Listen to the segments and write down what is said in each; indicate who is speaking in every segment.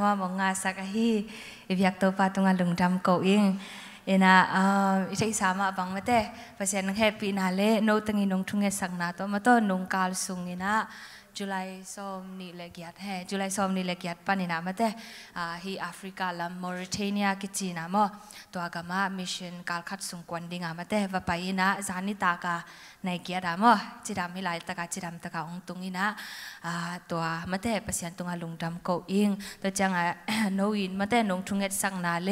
Speaker 1: นัวมองงาสักฮีอีอยากตัวปาตุงาลุงดำเก่าอิงเอ็นะอ่าอีใช่สามาบังมาเตะภาษาหนังแฮปปี้นาเล่โนตังอินงทุงเงสังนาตัวมาตัวนงกาลสุงอินะ จุลัยซอมนี่เลกยัดแฮจุลัยซอมนี่เลกยัดปานินามาเต้อ่าฮีแอฟริกาลำมอริเทเนียกิจีนามอตัวกามามิชชันการคัดสุงกวนดิงามาเต้ว่าไปนะจานิตากาในเกียรดามอจิดามิลายตะกาจิดามตะกาองตุงอินะอ่าตัวมาเต้ปะเสียนตุงอาลุงดำเกาอิงตัวจังอะโนอินมาเต้นงทุงเอ็ดสังนาเล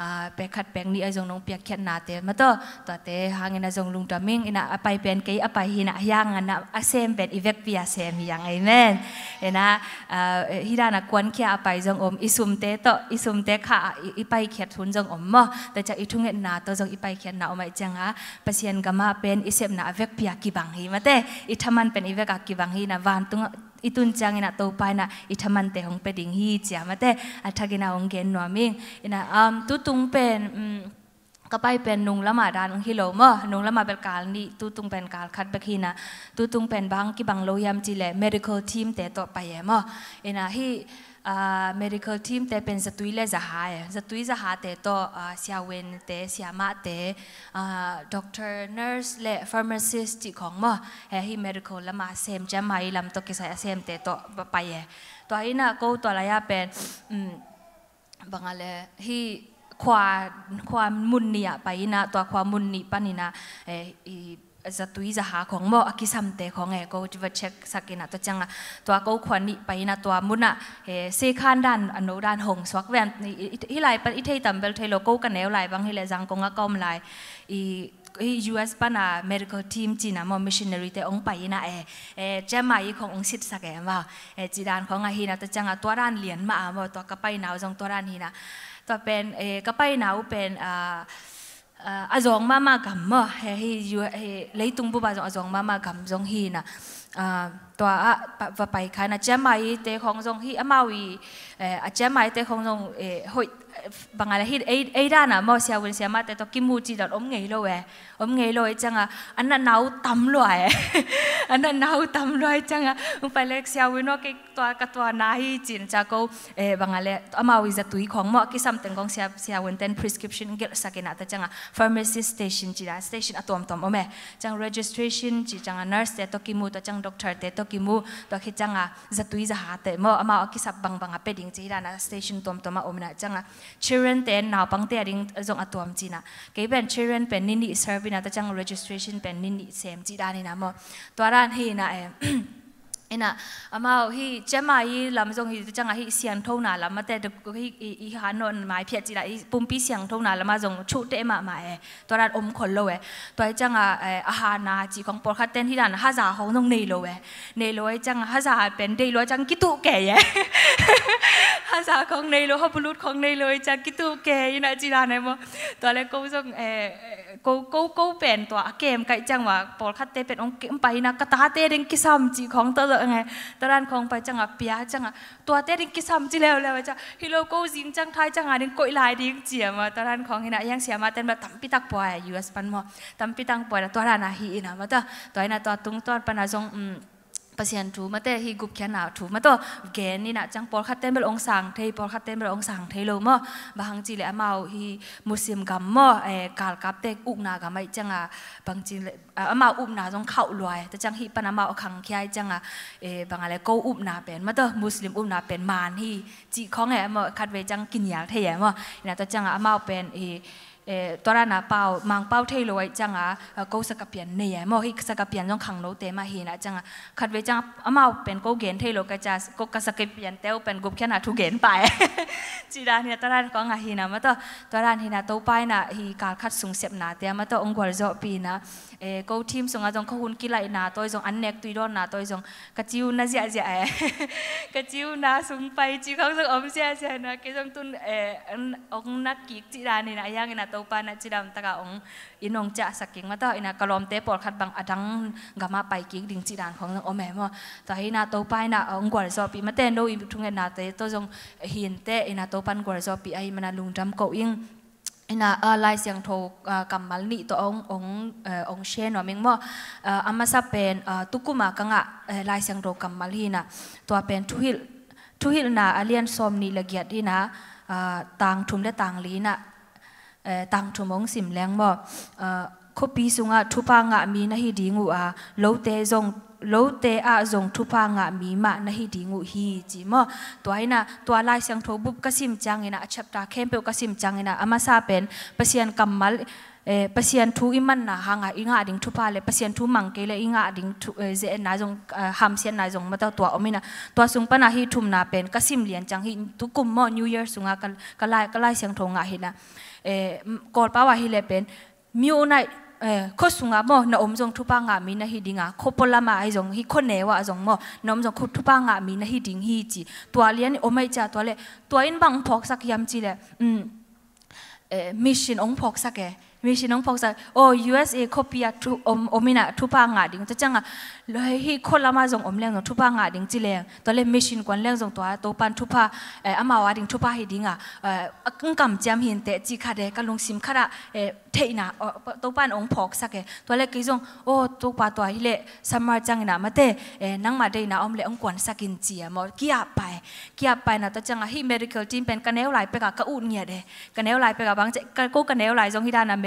Speaker 1: อ่าเปคัดแปงนี่ไอจงนงเปียกเขียนนาเตมาตัวตัวเตหางอินะจงลุงดำมิงอินะไปเป็นเกยอไปหินะยังอันนะอเซมเป็นอีเวกเปียเซมยังไอเมนเอ็นะอ่าฮิดานะกวนเคียไปจงอมอิสุมเตโตอิสุมเตค่ะอีไปเขียนทุนจงอมมอแต่จะอีทุงเอ็ดนาตัวจงอีไปเขียนนาอมจังอะปะเสียนกามาเป็นอิเซมนาเวกเปียกิบังฮีมาเตอิทมันเป็นอีเวกกิบังฮีนะวันตุง itun chang ina to pa na ithaman te hong pe ding hi chia ma te athagina ong gen no ming ina um tu tung pen ก็ไปเป็นนุงละหมาดานฮิโลมอนุงละหมาเป็นการนี่ตูตุงเป็นการคัดบักฮีนะตูตุงเป็นบางกี่บางโลยามจีเละ medical team แต่ต่อไปมอเอ็นะฮี medical team แต่เป็นสตุยเลจะหายสตุยจะหาแต่ต่อเสียเวนแต่เสียมาแต่ doctor nurse และ pharmacist จีของมอเฮฮี medical ละหมาเซมจะไม่ลำตัวกิสายเซมแต่ต่อไปตัวนี้นะก็ตัวระยะเป็นบางอะไรฮี ความความมุนเนี่ยไปนะตัวความมุนนี่ปนี่นะเอจะตุยจะหาของโมอกิสัมเตของเอก็จะเช็คสักนะตัวจังอะตัวก็ควรนี่ไปนะตัวมุนอะเอเซคันดันอนุดันหงสวักแวนนี่ที่ไรปะอีเทตัมเบลเทโลโก้กันแนวไรบางที่เลจังกงก็กอมไรอี US ปนา medical team จีนะมอ missionary แต่องไปนะเอเอเจ้ามาอีขององสิทธิ์สักแอว่าเอจีดานของอาฮีนะตัวจังอะตัวด้านเหรียญมาอะตัวกระไปนาวจงตัวด้านฮีนะ ตัวเป็นเอก็ไปหนาวเป็นอ่าอาจงมามากำมะเฮ้ยอยู่เฮ้ยเลยตุงบุบาจงอาจงมามากำจงฮีนะอ่าตัวอะว่าไปค่ะนะเจ้าไม่เตะของจงฮีอามาวีเออเจ้าไม่เตะของจงเออหอยบางอะไรที่ไอ้ไอ้ด้านน่ะมอเสียวันเสียมาแต่ตัวกิมูจีดอมไงโลเออมไงโลจังอะอันนั้นหนาวต่ำเลยอันนั้นหนาวต่ำเลยจังอะมึงไปเล็กเสียวินว่าตัวกับตัวนายจีนจะก็เออบางอะไรอามาวิจะตุยของมอกิซัมเต็งของเสียเสียวันเต็น prescription เกลสักนะแต่จังอะ pharmacy station จีละ station อะตอมตอมโอเมจัง registration จีจังอะ nurse แต่ตัวกิมูตัวจัง doctor แต่ตัวกิมูตัวคิดจังอะจะตุยจะหาเต่มออามาอกิสับบังบังอะเป็นดิ่งจีละนะ station ตอมตอมอะโอเมนะจังอะ children เต็นนาวปังเตียริงจงอัตัวมจีนะเก็บเป็น children เป็นนินิเซอร์บินะตัวจัง registration เป็นนินิเซมจีดานี่นะมอตัวร้านเฮนะเอ๋ เอเนะอามาฮีเจมาฮีลำจงฮีจังฮีเสียงทุ่งนาลำมาแต่เด็กฮีอีฮานนหมายเพียจีละปุ่มปีเสียงทุ่งนาลำมาจงชุดเตมามาเอตัวนั้นอมคนโลเอตัวจังอาหารนาจีของปอคัตเต้นที่นั่นฮัจาของน้องเนโลเอเนโลจังฮัจาเป็นเดโลจังกิตุแก่ฮัจาของเนโลฮับบลูดของเนโลจังกิตุแก่ยินะจีรานี่ยมั้ตัวเล็กก็จงเอ กูกูกูเป็นตัวเกมไก่จังว่าปอคัตเตเป็นองค์เกมไปนะกระตาเตเด้งกิซัมจีของตัวไงตอนนั้นคงไปจังอะเปียจังอะตัวเตเดิงกิซัมจีแล้วแล้วจ้ะฮิโลโก้จิงจังไทยจังอะดิงกอยลายดิงเจียมาตอนนั้นคงเห็นยังเสียมาเต็มแบบตั้มปิตักปอยยูเอสปันมอตั้มปิตังปอยตัวนั้นอะฮีนะมาตัวตัวนั้นตัวตุงตัวปนาจงอืม pasien thu mate hi gup kya na thu ma to gen ni na chang por khaten bel ong sang thei por khaten bel ong sang thei lo mo bahang chi le amao hi muslim gam mo e kal kap te uk na ga mai changa bang chi le amao up na jong khau loi ta chang hi pan amao khang khyai changa e bangale ko up na pen ma to muslim up na pen man hi chi khong e mo khat ve chang kin ya thei mo na ta changa amao pen e ตัวนั้นนะเป่ามังเป่าเทลอยจังอะกูสกับเปียนเนี่ยมอฮิสกับเปียนจงขังโนเตมาเห็นอะจังอะขัดเวจังอามาเป็นกูเกนเทโลก็จะกูกสกับเปียนเต้าเป็นกูแค่น่ะทุเกนไปจีดานี่ตัวนั้นก็งาหินะมาตัวตัวนั้นหินะตัวไปน่ะฮีการคัดสูงเสียบหนาเตียมาตัวองค์กรจอปีนะเออกูทีมส่งอาจงเขาหุ่นกิไลนาตัวจงอันเนกตุยดอนนาตัวจงกระจิ้วน่าเสียเสียกระจิ้วน่าสูงไปจีเขาจงอมเสียเสียนะก็จงตุนเออองนักกิกจีดานี่นะยังนะตัวปานะจิดามตะกาองอินองจะสักกิ่งมาต่ออินะกลอมเตปอดขัดบังอดังกามาไปกิกดิ่งจิดานของโอแม่มอแต่อหินะตัวไปนะองกวาซอปีมาเตนโดอิทุงเงินนาเตตัวจงหินเตอินะตัวปันกวาซอปีไอมันลุงจำเกาอิงอินะลายเสียงโทกัมมัลนี่ตัวองององเชนว่ามิงมออามาซาเป็นตุกุมากังอะลายเสียงโทกัมมัลฮีนะตัวเป็นทุฮิลททุหิลนาอาเลียนสมนีละเกียดที่นะต่างทุมและต่างลีนะ ต่างทุมงสิมแรงบ่คปีสุงะทุปางะมีนะฮิดีงูอาโลเตจงโลเตอาจงทุปางะมีมานะฮิดีงูฮีจีมอตัวไอ้นะตัวลายเสียงโทบุบกสิมจังเงินะชับตาเข้มเปกสิมจังเงินะอามาซาเป็นเปเซียนกัมมัลเอปเซียนทูอิมันนะหางอิงาดิงทุพาเลปเซียนทูมังเกเลอิงาดิงทูเจนายจงฮัมเซียนนายจงมาตัวตัวอมินะตัวสุงปนาฮิทุมนาเป็นกสิมเลียนจังฮิทุกุมมอนิวเยียร์สุงากันกลายกลายเสียงโทงาฮินะ เออกอลปาวาฮิเลเป็นมิวไนเออโคสุงาโมนอมจงทุปางามีนะฮิดิงาโคปลามาไอจงฮิโคเนวะจงโมนอมจงทุปางามีนะฮิดิงฮิจีตัวเลียนโอไม่จ่าตัวเลตัวอินบังพอกสักยามจีเลอืมเออมิชชันองพอกสักแก มีชิน้องพอกษาโอ้ USA คบียทุอมอมินะทุปางาดิงจะจังอะเลยฮีคนละมาจงอมเลี้ยงทุปางาดิงจิเลงตัวเล่นมิชินกวนเลี้ยงจงตัวตัวปันทุปาเอออมาวาดิงทุปาฮิดิงอะเอ่อกังกำจำหินเตจิคาเดกัลงซิมคาระเอ่อเทนะตัวปันองพอกสักเอตัวเล็กกิจงโอ้ตัวปาตัวฮิเลซัมมาจังนะมาเตเอ่อนังมาเดนะอมเลองกวนสักินเจียมอกี้ยไปกี้ยไปนะตัวจังอะฮี medical team เป็นกันแนวไหลไปกับกระอุ่นเงียเดกันแนวไหลไปกับบางเจก็กันแนวไหลจงฮิดานะเม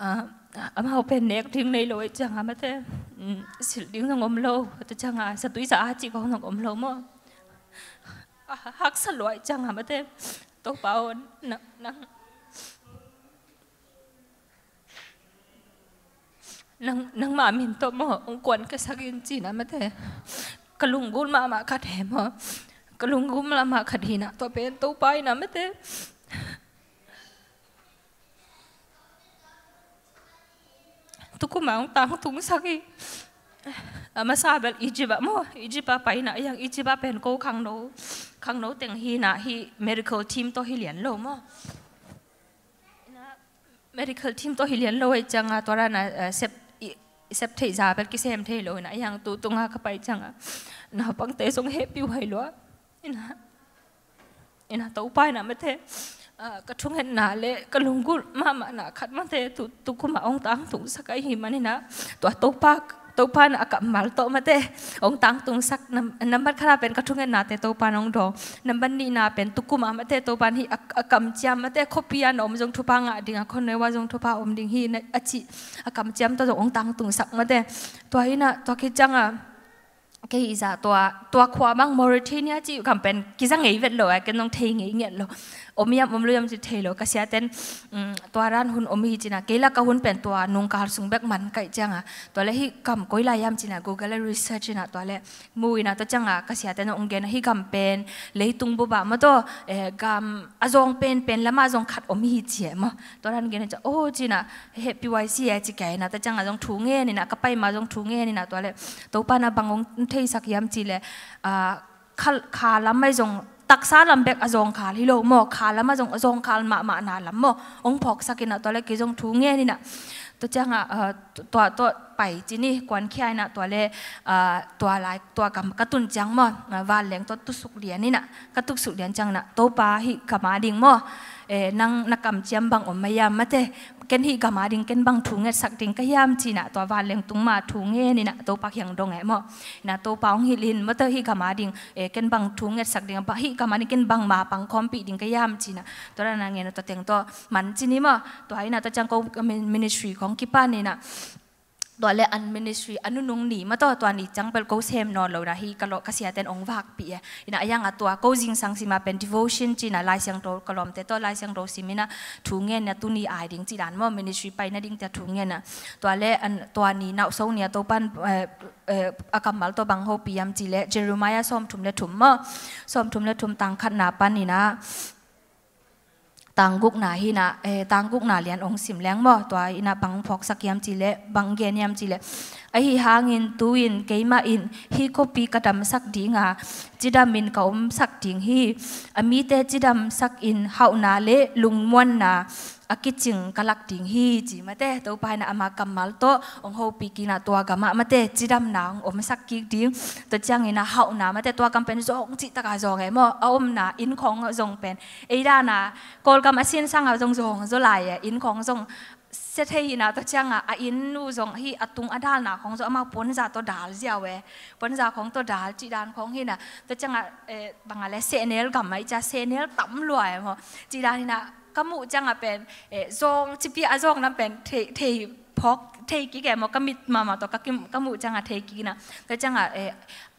Speaker 1: ama ho pen nek thing nei loi chang ama te sil ding nang om lo ta chang a sa tui sa chi ko nang om lo mo hak sa loi chang ama te to pao na nang nang nang ma min to mo ong kwan ka sakin chi na ma te kalunggul ma ma khat he mo kalunggul ma ma khat hina to pen to pai na ma te tuku maung tang tung saki ama sabel ijiba mo ijiba pai na yang ijiba pen ko khang no khang no teng hi na hi medical team to hi lian lo mo medical team to hi lian lo ai changa tora na sep sep thei za bel ki sem thei lo na yang tu tunga ka pai changa na pang te song happy hai lo ina ina to pai na me the กระทุ่งเห็นนาเละกระลุงกุมามาหนาขัดมันเตตุตุกุมาองตังถุงสักไอหิมันนี่นะตัวโตปากโตปานอากาศมาลโตมาเตองตังตุงสักน้ำน้ำบัดขราเป็นกระทุ่งเห็นนาเตโตปานองดองน้ำบันนี่นาเป็นตุกุมามาเตโตปานฮีอากาศจามมาเตคบยานอมจงทุพังอะดิ่งคนในว่าจงทุพาอมดิ่งฮีในอจิอากาศจามตัวจงองตังตุงสักมาเตตัวฮีน่ะตัวคิดจังอะ cái ý giả tua tua khoa mang Mauritania chỉ cầm bên cái rằng ấy vật rồi cái nông thề nghĩ nhận rồi om yam om luyam chi thelo ka sia ten to ran hun om hi china kela ka hun pen to nung kar sung bek man kai changa to le hi kam koila yam china google research na to le mui na to changa ka sia ten ong gen hi kam pen le tung bo ba ma to gam azong pen pen lama azong khat om hi chi ma to ran gen cha o china he pyc ya chi kai na to changa jong thu nge ni na ka pai ma jong thu nge ni na to le to pa na bangong thei sak yam chi le a khal kha lam mai jong ตักซาลำเบกอจงคาลิโลโมคาลำมาจงอจงคาลมามานาลำโมองพอกสักินะตัวเล็กจงทูเงี้ยนี่นะตัวจังอะตัวตัวไปจีนี่กวนขี้นะตัวเล่ตัวลายตัวกำกระตุนจังโมวานเลี้ยงตัวตุสุกเลียนนี่นะกระตุกสุกเลียนจังนะโตปาหิกมาดิ่งโมเอนังนักกำเจียมบางอมมายามมาเต ken hi gama ding ken bang thu nge sak ding ka yam chi na to wa leng tung ma thu nge ni na to pak yang dong e mo na to paung hi lin ma to hi gama ding e ken bang thu nge sak ding ba hi gama ni ken bang ma pang khom pi ding ka yam chi na to ra na nge no to teng to man chi ni mo to ai na to chang ko ministry ของกิปานี่นะ ตัวเลอันมินิสทรีอันนุนงนีมาตัวตัวนี้จังเป็นกูเซมนอนเรานะฮีกะโลกเสียเต็นองวักปีอินะยังอะตัวกูจิงสังสิมาเป็น devotion จีน่ะลายเสียงโตกลอมแต่ตัวลายเสียงโตสิมินะถุงเงินเนี่ยตุนีอายดิ้งจีดานมอมินิสทรีไปนะดิ้งแต่ถุงเงินน่ะตัวเลอันตัวนี้น่ะโซเนี่ยตัวปันเอ่อเอ่ออากำมัลตัวบังโฮปียมจีเลเจรูมายาส้มถุมเลถุมมอส้มถุมเลถุมตังขัดนาปันนี่นะ ตังกุกนาฮินะเอตังกุกนาเลียนองสิมแรงบ่ตัวอินาบังพอกสักยามจีเลบังเกนยามจีเลไอฮีฮางินตูอินเกมาอินฮีก็ปีกระดมสักดีงาจิดามินกอมสักดิงฮีอามีแต่จิดามสักอินเฮานาเลลุงมวนนาอากิจิงกลักดิงฮีจีมาเตตัวไปนะอามากำมัลโตองหูปีกินาตัวกามามาเตจิดามนางอมสักกิดิงตัวจังอินาเฮานามาเตตัวกำเป็นจงจิตกาจงไงมออมนาอินของจงเป็นไอด้านาโกลกำอาเซียนสังเอาจงจงจลาลอินของจง ดานนี่นะก็มูจังอะเป็นเอจงจิปีอะจงนั้นเป็นเทเทพกเทกิแกมก็มิดมามาตัวก็กิมก็มูจังอะเทกินะตัวจังอะเอ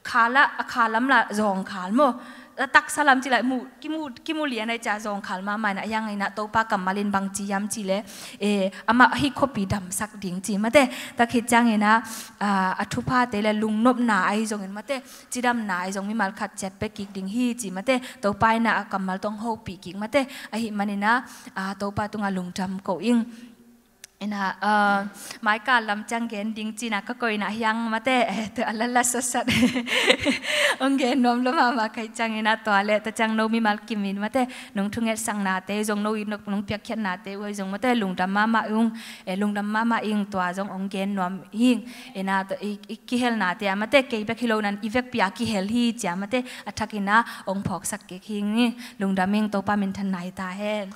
Speaker 1: ขาละขาลัมละจงขาลมั้ง ตักสลัมจีไรมูกิมูกิมูเลียนในจ่าจงขัลมาใหม่นะยังไงนะโตปากัมมาลินบางจียามจีเลเออามาฮิคบีดำสักดิ่งจีมาเตตะคิดจังไงนะอ่าอทุพาเตเลลุงนบนาไอจงเห็นมาเตจีดำนาไอจงมีมาขัดเจ็ดไปกิกดิ่งฮีจีมาเตโตปายนะกัมมาลต้องโฮปีกิกมาเตไอหิมันนี่นะอ่าโตปาตุงอาลุงจำโกอิง ina uh, mai ka lam chang gen ding china ka koi na hyang mate to alala sasat ong gen nom lo ma ma kai chang ina to ale ta chang no mi mal kimin mate nong thunget sang na te jong no inok nong pyak khen na te oi jong mate lung dam ma ma ung e lung dam ma ma ing to jong ong gen nom hing ina to ki hel na te mate ke be khilo nan ivek pya ki hel hi cha mate athakina ong phok sak ke hing lung dam ing to pa min than nai ta hen